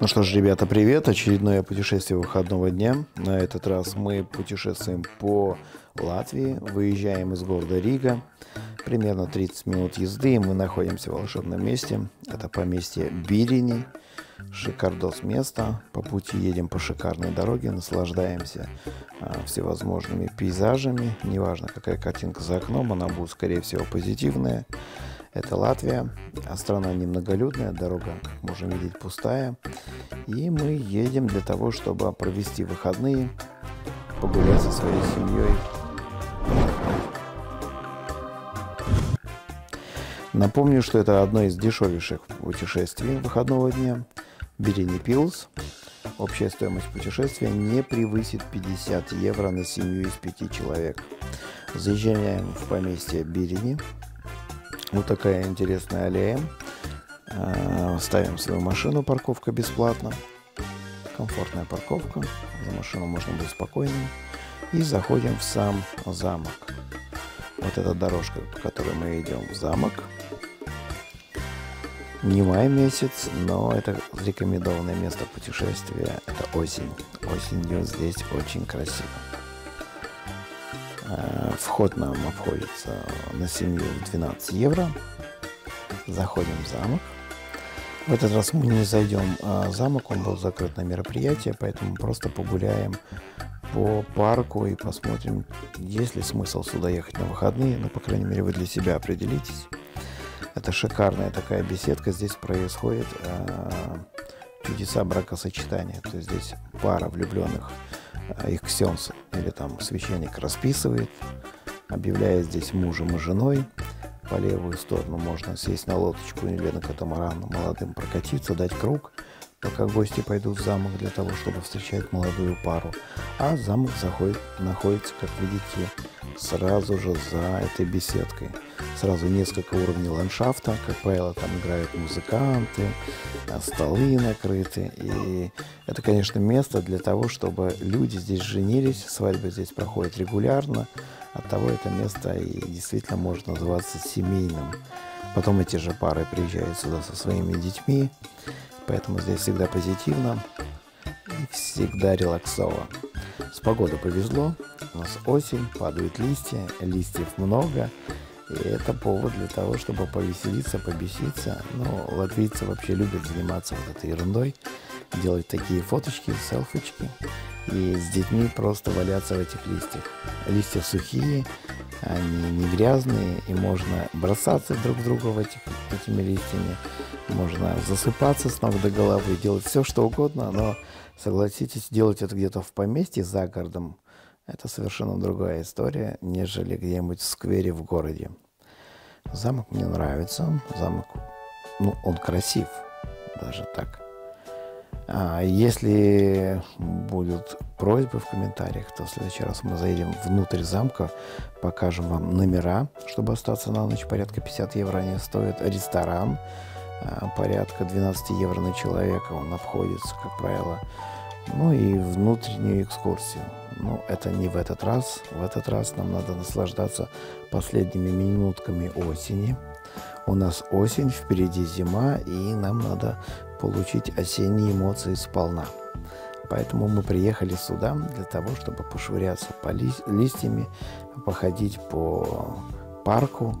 Ну что ж, ребята, привет! Очередное путешествие выходного дня. На этот раз мы путешествуем по Латвии, выезжаем из города Рига. Примерно 30 минут езды, и мы находимся в волшебном месте. Это поместье Бирини. Шикардос место. По пути едем по шикарной дороге, наслаждаемся а, всевозможными пейзажами. Неважно, какая картинка за окном, она будет, скорее всего, позитивная. Это Латвия, а страна немноголюдная, дорога, как можем видеть, пустая. И мы едем для того, чтобы провести выходные, погулять со своей семьей. Напомню, что это одно из дешевейших путешествий выходного дня. Берини Пилс. Общая стоимость путешествия не превысит 50 евро на семью из пяти человек. Заезжаем в поместье Берини – вот такая интересная аллея. А, ставим свою машину, парковка бесплатно. Комфортная парковка. За машину можно быть спокойным. И заходим в сам замок. Вот эта дорожка, по которой мы идем в замок. Не май месяц, но это рекомендованное место путешествия. Это осень. Осенью здесь очень красиво. Э, вход нам обходится на семью в 12 евро. Заходим в замок. В этот раз мы не зайдем а в замок, он был закрыт на мероприятие, поэтому просто погуляем по парку и посмотрим, есть ли смысл сюда ехать на выходные. Ну, по крайней мере, вы для себя определитесь. Это шикарная такая беседка. Здесь происходит э, чудеса бракосочетания. То есть здесь пара влюбленных а их ксенс или там священник расписывает, объявляя здесь мужем и женой. По левую сторону можно сесть на лодочку или на катамаран молодым прокатиться, дать круг, пока гости пойдут в замок для того, чтобы встречать молодую пару. А замок заходит, находится, как видите, сразу же за этой беседкой. Сразу несколько уровней ландшафта, как правило, там играют музыканты, а столы накрыты. И это, конечно, место для того, чтобы люди здесь женились, свадьбы здесь проходят регулярно. От того это место и действительно может называться семейным. Потом эти же пары приезжают сюда со своими детьми, поэтому здесь всегда позитивно и всегда релаксово. С погодой повезло, у нас осень, падают листья, листьев много, и это повод для того, чтобы повеселиться, побеситься. Ну, латвийцы вообще любят заниматься вот этой ерундой, делать такие фоточки, селфички, и с детьми просто валяться в этих листьях. Листья сухие, они не грязные, и можно бросаться друг в друга в этих, этими листьями, можно засыпаться с ног до головы, делать все, что угодно, но согласитесь, делать это где-то в поместье за городом – это совершенно другая история, нежели где-нибудь в сквере в городе. Замок мне нравится. Замок, ну, он красив, даже так. А если будут просьбы в комментариях, то в следующий раз мы заедем внутрь замка, покажем вам номера, чтобы остаться на ночь. Порядка 50 евро они стоят. Ресторан а, порядка 12 евро на человека. Он обходится, как правило. Ну и внутреннюю экскурсию. Но это не в этот раз. В этот раз нам надо наслаждаться последними минутками осени. У нас осень, впереди зима, и нам надо получить осенние эмоции сполна. Поэтому мы приехали сюда для того, чтобы пошвыряться по ли листьями, походить по парку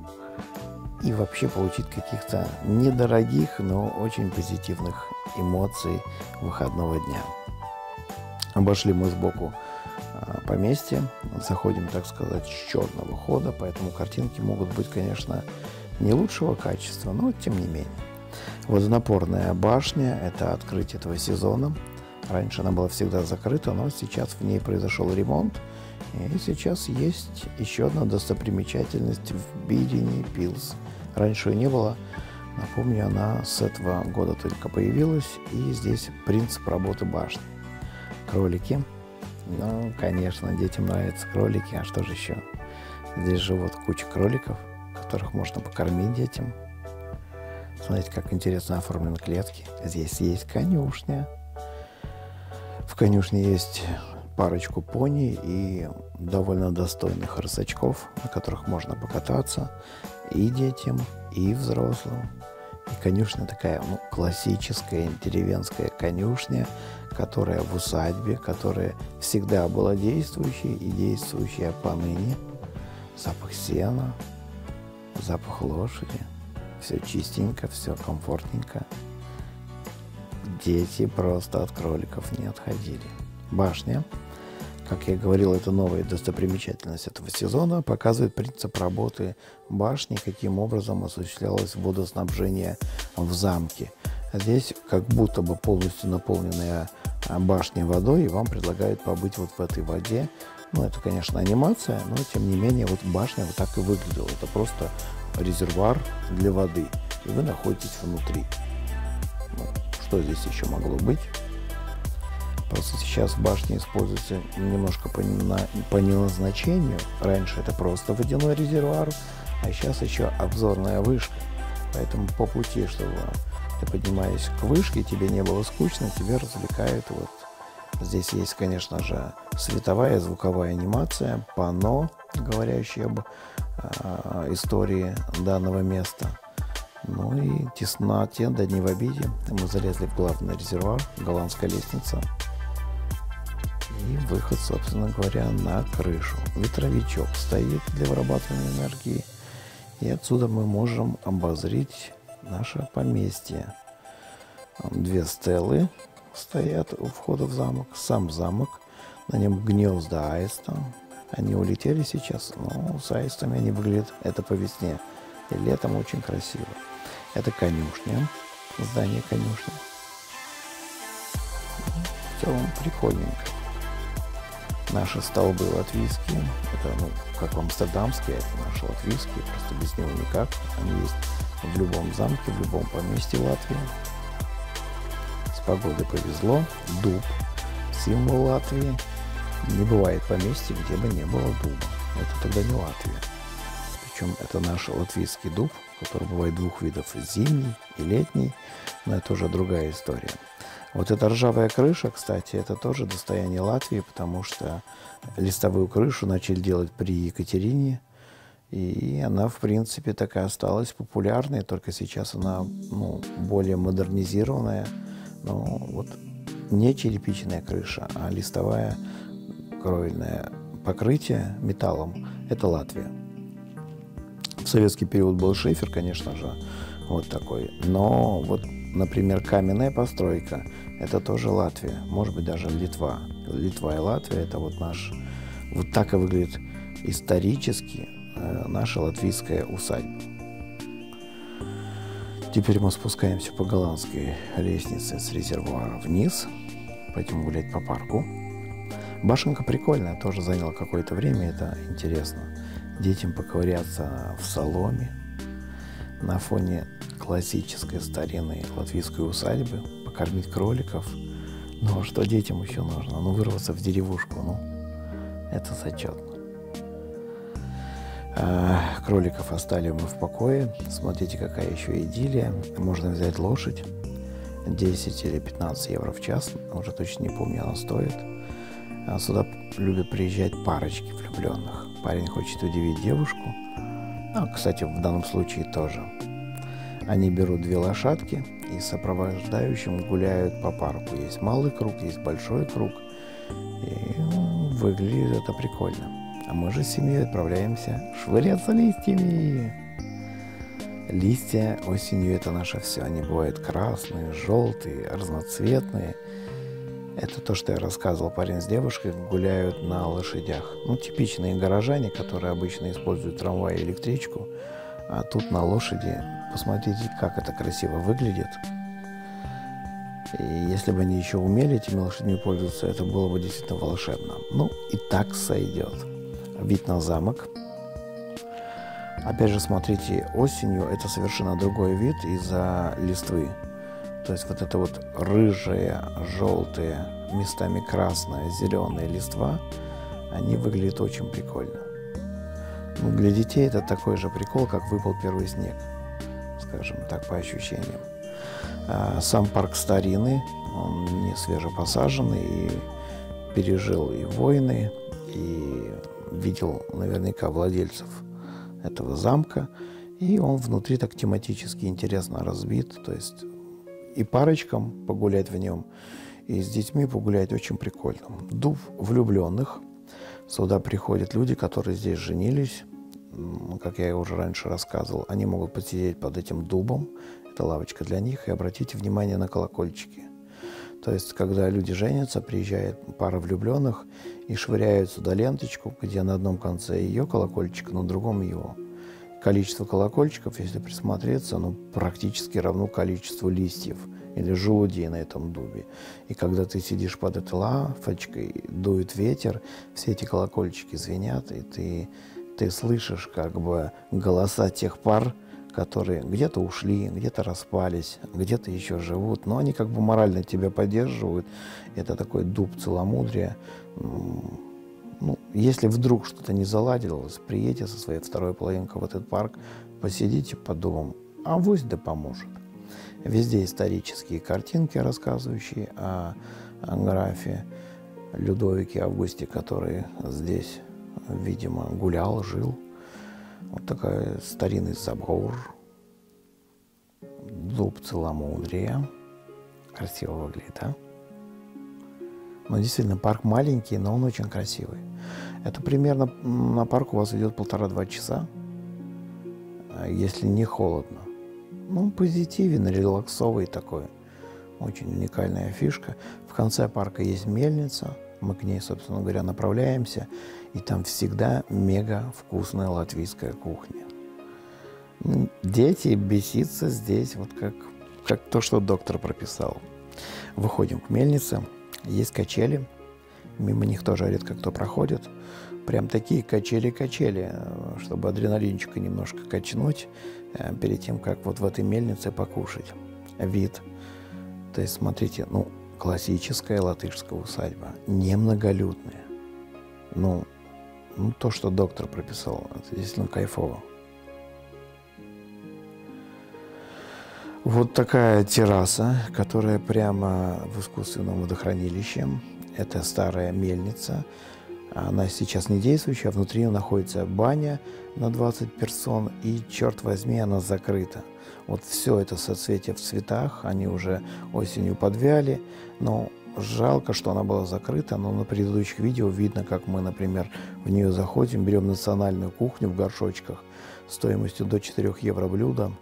и вообще получить каких-то недорогих, но очень позитивных эмоций выходного дня. Обошли мы сбоку а, поместье. Заходим, так сказать, с черного хода, поэтому картинки могут быть, конечно, не лучшего качества, но тем не менее. Водонапорная башня – это открытие этого сезона. Раньше она была всегда закрыта, но сейчас в ней произошел ремонт. И сейчас есть еще одна достопримечательность в Бидине Пилс. Раньше ее не было. Напомню, она с этого года только появилась. И здесь принцип работы башни. Кролики – ну, конечно, детям нравятся кролики, а что же еще? Здесь живут куча кроликов, которых можно покормить детям. Смотрите, как интересно оформлены клетки. Здесь есть конюшня. В конюшне есть парочку пони и довольно достойных рысачков, на которых можно покататься и детям, и взрослым. И конюшня такая, ну, классическая деревенская конюшня, которая в усадьбе, которая всегда была действующей и действующая поныне. Запах сена, запах лошади, все чистенько, все комфортненько. Дети просто от кроликов не отходили. Башня как я говорил, это новая достопримечательность этого сезона, показывает принцип работы башни, каким образом осуществлялось водоснабжение в замке. Здесь как будто бы полностью наполненная а, башня водой, и вам предлагают побыть вот в этой воде. Ну, это, конечно, анимация, но, тем не менее, вот башня вот так и выглядела. Это просто резервуар для воды, и вы находитесь внутри. Ну, что здесь еще могло быть? Просто сейчас башня используется немножко по, на, по неназначению. Раньше это просто водяной резервуар, а сейчас еще обзорная вышка. Поэтому по пути, чтобы ты поднимаясь к вышке, тебе не было скучно, тебя развлекает вот. Здесь есть, конечно же, световая, звуковая анимация, пано, говорящее об э, истории данного места. Ну и тесноте, да не в обиде. Мы залезли в главный резервуар, голландская лестница и выход, собственно говоря, на крышу. Ветровичок стоит для вырабатывания энергии, и отсюда мы можем обозрить наше поместье. Две стелы стоят у входа в замок, сам замок, на нем гнезда аиста. Они улетели сейчас, но с аистами они выглядят, это по весне, и летом очень красиво. Это конюшня, здание конюшни. В целом прикольненько. Наши столбы латвийские, это, ну, как амстердамские, это наши латвийские, просто без него никак. Они есть в любом замке, в любом поместье Латвии. С погодой повезло. Дуб, символ Латвии. Не бывает поместья, где бы не было дуба. Это тогда не Латвия. Причем это наш латвийский дуб, который бывает двух видов, зимний и летний, но это уже другая история. Вот эта ржавая крыша, кстати, это тоже достояние Латвии, потому что листовую крышу начали делать при Екатерине, и она, в принципе, так и осталась популярной, только сейчас она ну, более модернизированная. Но вот не черепичная крыша, а листовая кровельное покрытие металлом – это Латвия. В советский период был шифер, конечно же, вот такой. Но вот например, каменная постройка, это тоже Латвия, может быть, даже Литва. Литва и Латвия – это вот наш, вот так и выглядит исторически э, наша латвийская усадьба. Теперь мы спускаемся по голландской лестнице с резервуара вниз, пойдем гулять по парку. Башенка прикольная, тоже заняла какое-то время, это интересно. Детям поковыряться в соломе на фоне классической старинной латвийской усадьбы, покормить кроликов. Ну, а что детям еще нужно? Ну, вырваться в деревушку, ну, это зачетно. А, кроликов оставили мы в покое. Смотрите, какая еще идиллия. Можно взять лошадь. 10 или 15 евро в час. Уже точно не помню, она стоит. А сюда любят приезжать парочки влюбленных. Парень хочет удивить девушку. Ну, кстати, в данном случае тоже. Они берут две лошадки и сопровождающим гуляют по парку. Есть малый круг, есть большой круг. И ну, выглядит это прикольно. А мы же с семьей отправляемся швыряться листьями. Листья осенью это наше все. Они бывают красные, желтые, разноцветные. Это то, что я рассказывал. Парень с девушкой гуляют на лошадях. Ну, типичные горожане, которые обычно используют трамвай и электричку. А тут на лошади Посмотрите, как это красиво выглядит. И если бы они еще умели этими лошадьми пользоваться, это было бы действительно волшебно. Ну, и так сойдет. Вид на замок. Опять же, смотрите, осенью это совершенно другой вид из-за листвы. То есть вот это вот рыжая, желтая, местами красная, зеленая листва, они выглядят очень прикольно. Ну, для детей это такой же прикол, как выпал первый снег скажем так, по ощущениям. А, сам парк старинный, он не свежепосаженный и пережил и войны, и видел наверняка владельцев этого замка. И он внутри так тематически интересно разбит, то есть и парочкам погулять в нем, и с детьми погулять очень прикольно. Дуб влюбленных. Сюда приходят люди, которые здесь женились. Как я уже раньше рассказывал, они могут посидеть под этим дубом. Это лавочка для них. И обратите внимание на колокольчики. То есть, когда люди женятся, приезжает пара влюбленных и швыряют сюда ленточку, где на одном конце ее колокольчик, на другом его. Количество колокольчиков, если присмотреться, ну, практически равно количеству листьев – или желудей на этом дубе. И когда ты сидишь под этой лавочкой, дует ветер, все эти колокольчики звенят, и ты, ты слышишь как бы голоса тех пар, которые где-то ушли, где-то распались, где-то еще живут, но они как бы морально тебя поддерживают. Это такой дуб целомудрия. Ну, если вдруг что-то не заладилось, приедете со своей второй половинкой в этот парк, посидите под дубом, а авось да поможет. Везде исторические картинки, рассказывающие о, о графе Людовике Августе, который здесь, видимо, гулял, жил. Вот такой старинный собор, дуб целомудрия. Красиво выглядит, а? Но действительно, парк маленький, но он очень красивый. Это примерно на парк у вас идет полтора-два часа, если не холодно ну, позитивен, релаксовый такой. Очень уникальная фишка. В конце парка есть мельница. Мы к ней, собственно говоря, направляемся. И там всегда мега вкусная латвийская кухня. Дети беситься здесь, вот как, как то, что доктор прописал. Выходим к мельнице. Есть качели. Мимо них тоже редко кто проходит. Прям такие качели-качели, чтобы адреналинчика немножко качнуть Э, перед тем, как вот в этой мельнице покушать. Вид. То есть, смотрите, ну, классическая латышская усадьба, немноголюдная. Ну, ну, то, что доктор прописал, это действительно кайфово. Вот такая терраса, которая прямо в искусственном водохранилище. Это старая мельница. Она сейчас не действующая, а внутри находится баня на 20 персон, и, черт возьми, она закрыта. Вот все это соцветие в цветах, они уже осенью подвяли, но жалко, что она была закрыта, но на предыдущих видео видно, как мы, например, в нее заходим, берем национальную кухню в горшочках стоимостью до 4 евро блюдо,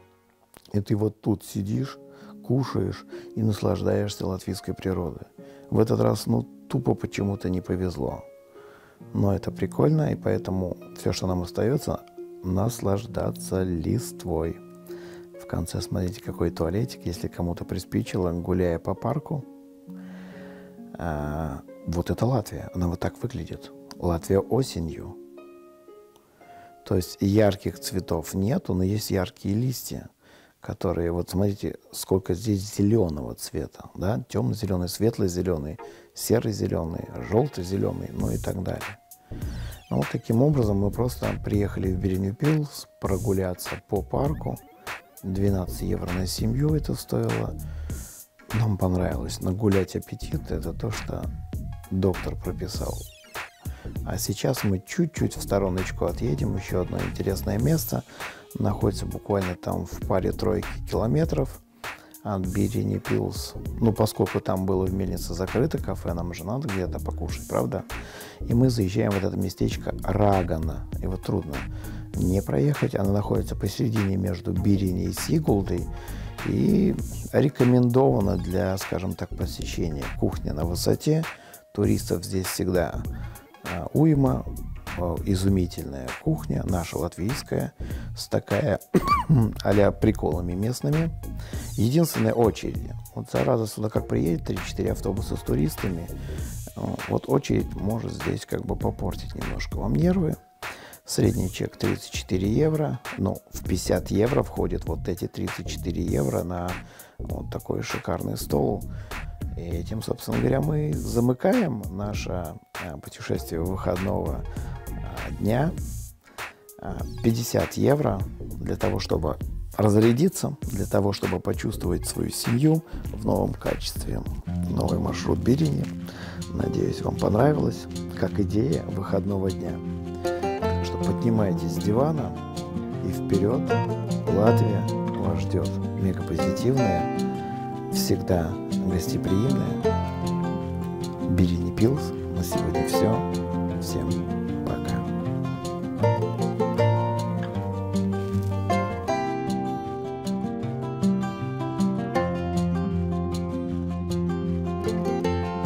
и ты вот тут сидишь, кушаешь и наслаждаешься латвийской природой. В этот раз, ну, тупо почему-то не повезло. Но это прикольно, и поэтому все, что нам остается, наслаждаться листвой. В конце смотрите, какой туалетик, если кому-то приспичило, гуляя по парку. А, вот это Латвия, она вот так выглядит. Латвия осенью. То есть ярких цветов нету, но есть яркие листья, которые, вот смотрите, сколько здесь зеленого цвета, да, темно-зеленый, светло-зеленый, серый-зеленый, желто-зеленый, ну и так далее. Ну, вот таким образом мы просто приехали в Береню Пилс прогуляться по парку. 12 евро на семью это стоило. Нам понравилось. Нагулять аппетит – это то, что доктор прописал. А сейчас мы чуть-чуть в стороночку отъедем. Еще одно интересное место. Находится буквально там в паре тройки километров – от Бирини Пилс. Ну, поскольку там было в мельнице закрыто кафе, нам же надо где-то покушать, правда? И мы заезжаем в это местечко Рагана. Его трудно не проехать. Оно находится посередине между Бирини и Сигулдой. И рекомендовано для, скажем так, посещения. Кухня на высоте. Туристов здесь всегда а, уйма. Э, изумительная кухня, наша латвийская, с такая а приколами местными. Единственная очередь. Вот зараза сюда как приедет 3-4 автобуса с туристами, э, вот очередь может здесь как бы попортить немножко вам нервы. Средний чек 34 евро. Ну, в 50 евро входят вот эти 34 евро на вот такой шикарный стол. И этим, собственно говоря, мы замыкаем наше э, путешествие выходного дня 50 а, евро для того, чтобы разрядиться, для того, чтобы почувствовать свою семью в новом качестве. Новый маршрут Берини. Надеюсь, вам понравилось, как идея выходного дня. Так что поднимайтесь с дивана и вперед Латвия вас ждет мега позитивная, всегда гостеприимная. Бери не пилс. На сегодня все. Всем